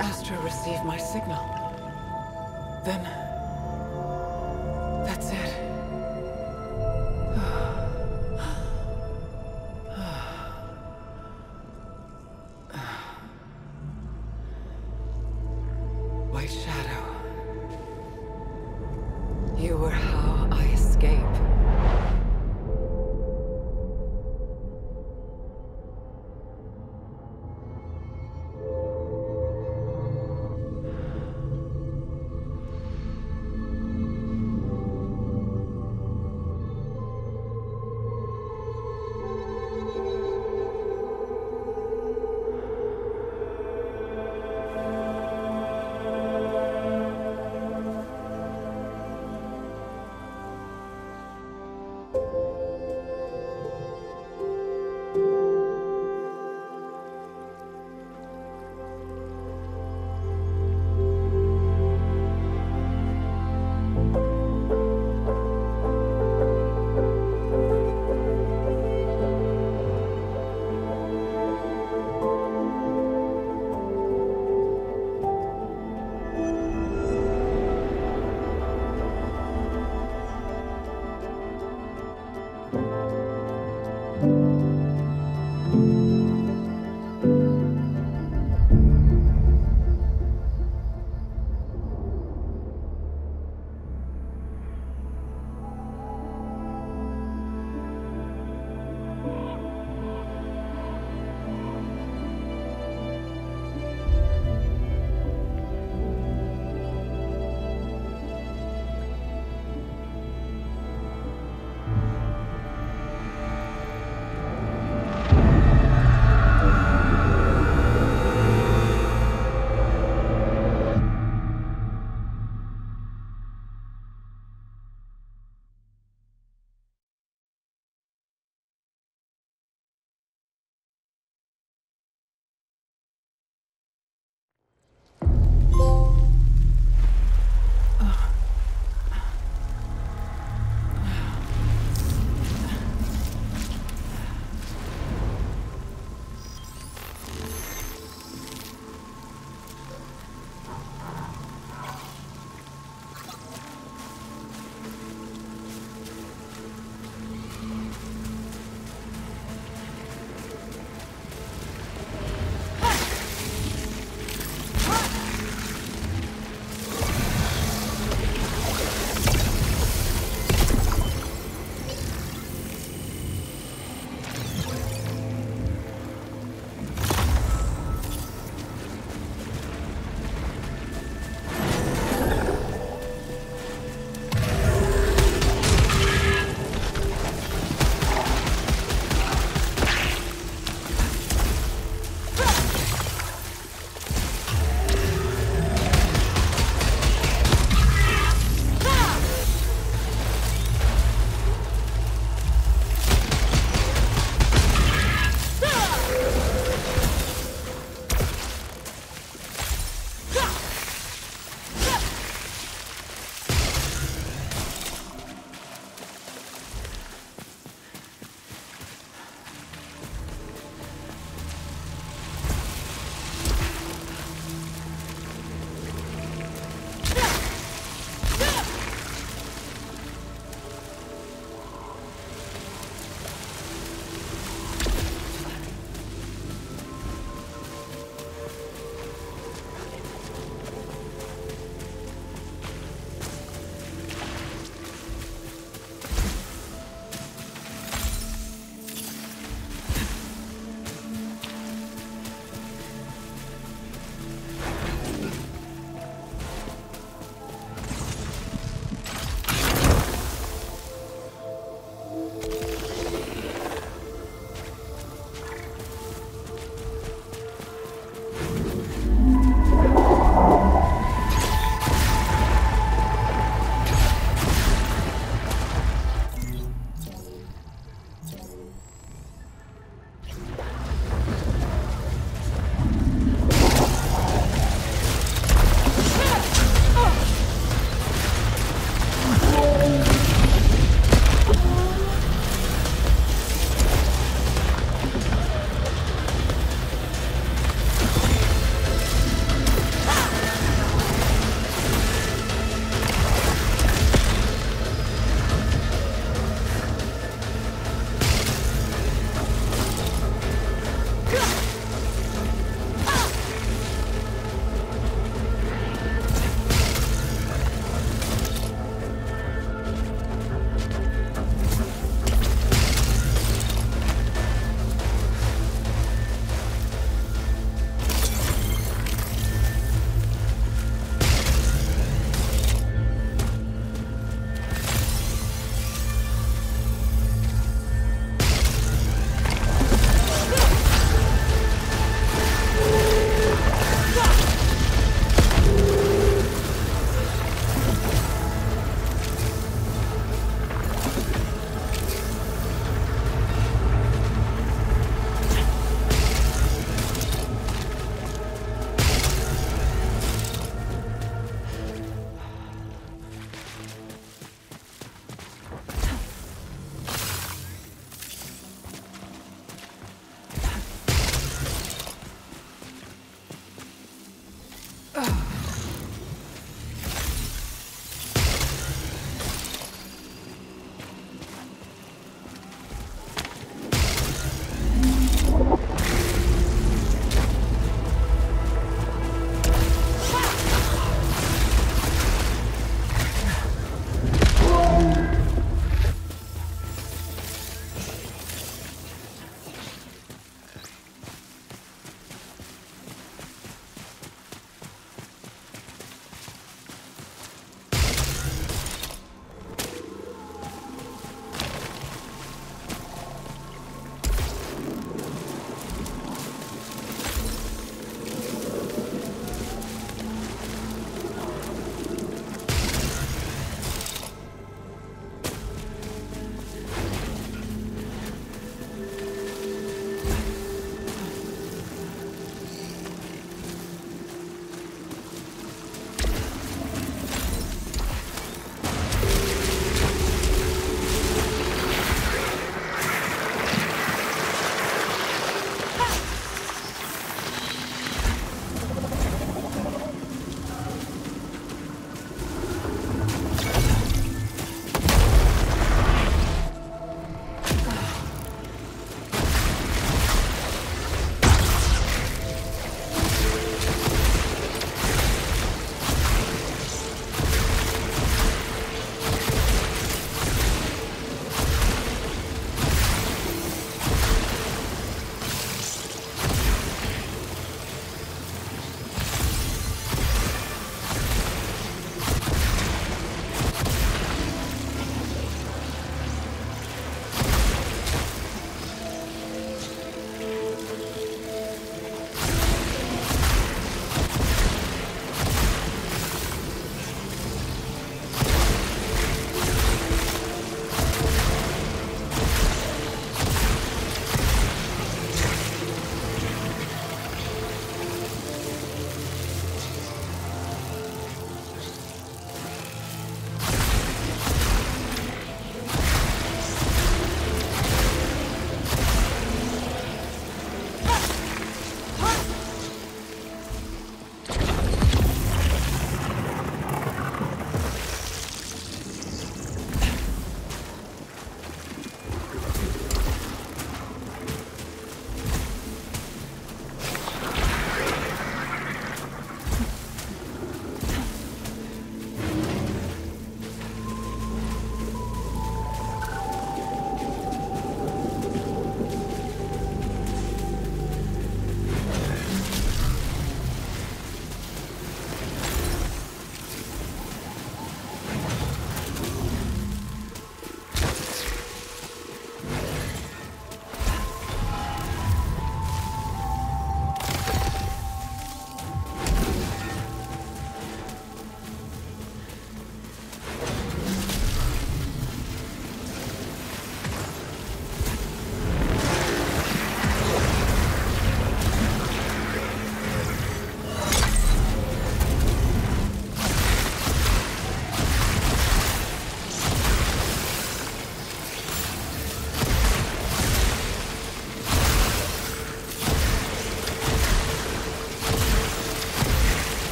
Master received my signal. Then... That's it.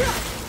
Yeah.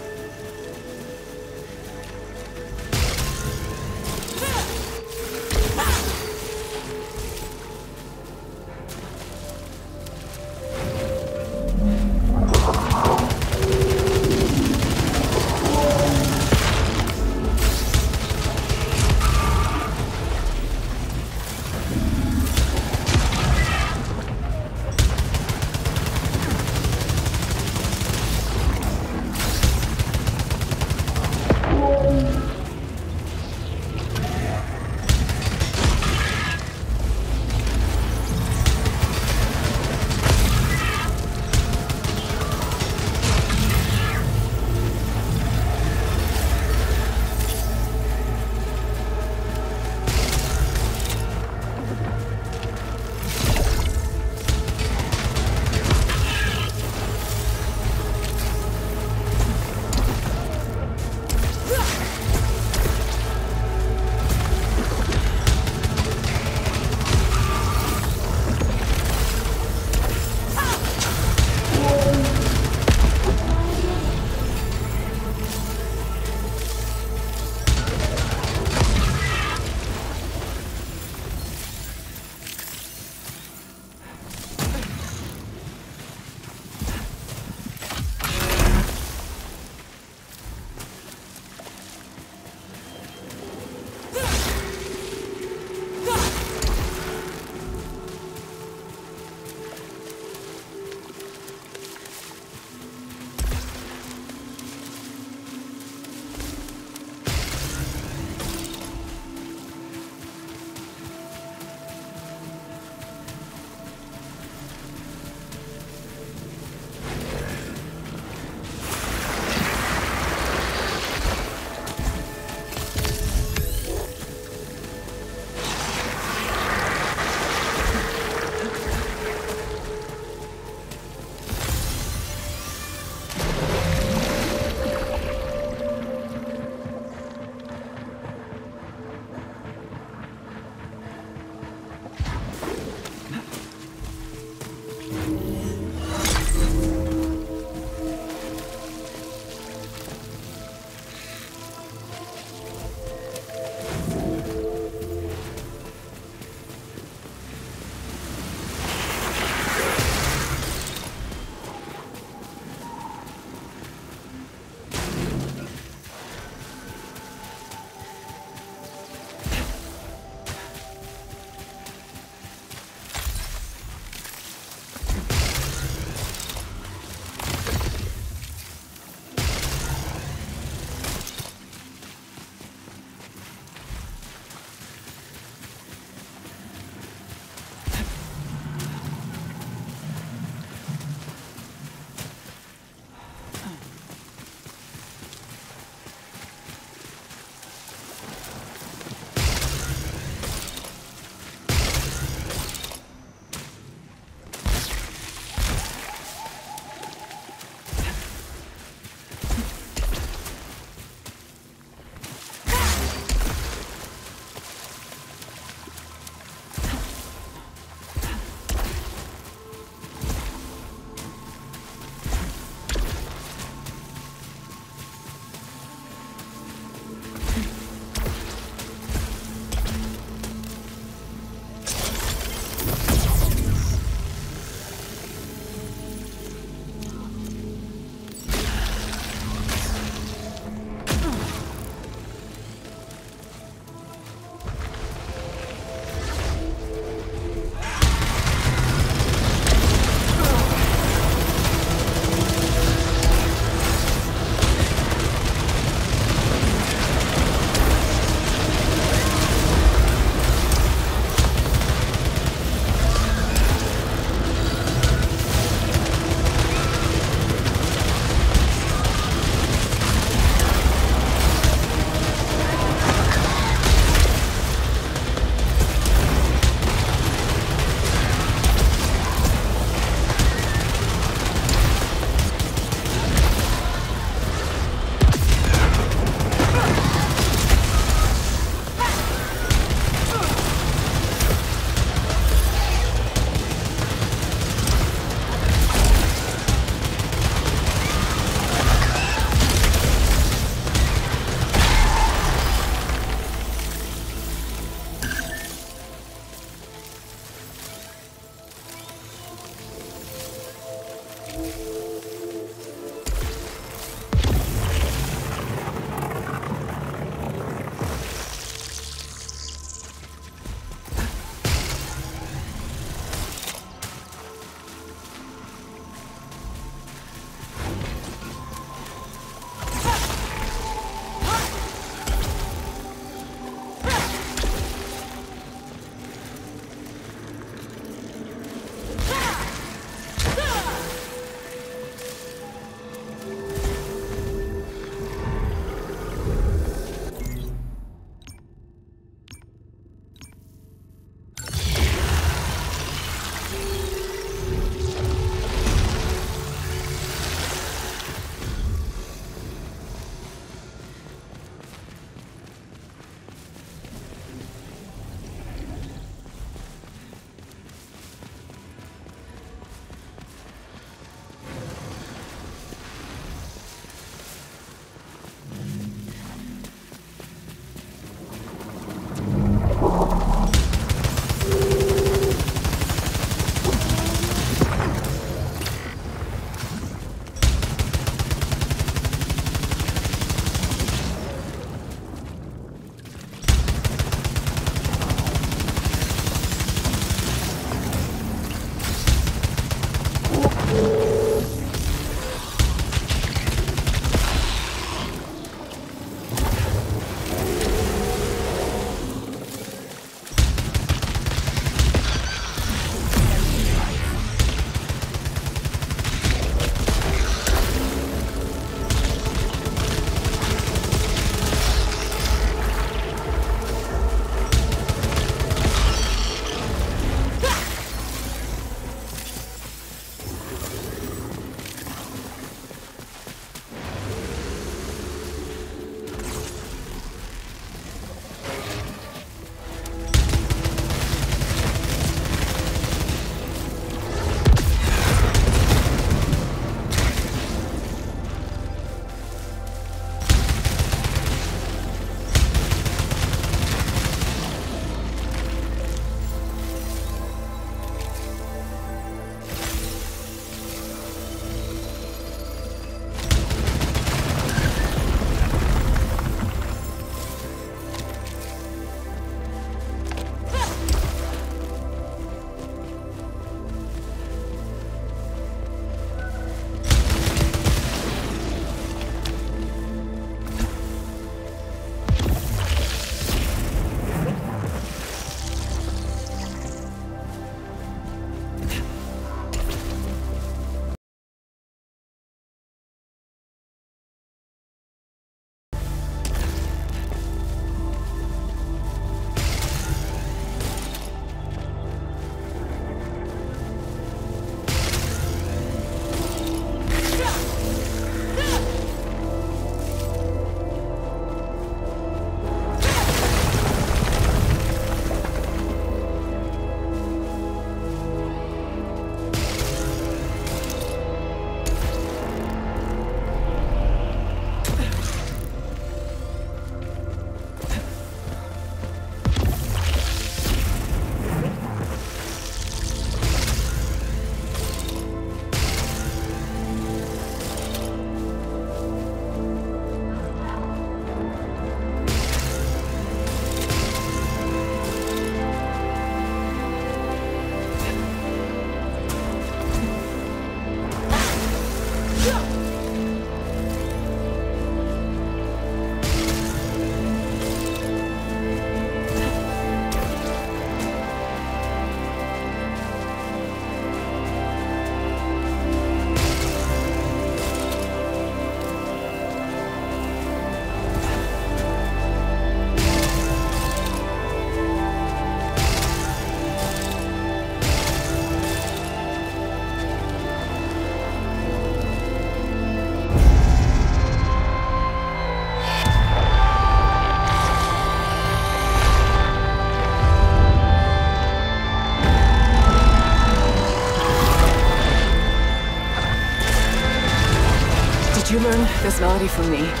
Me?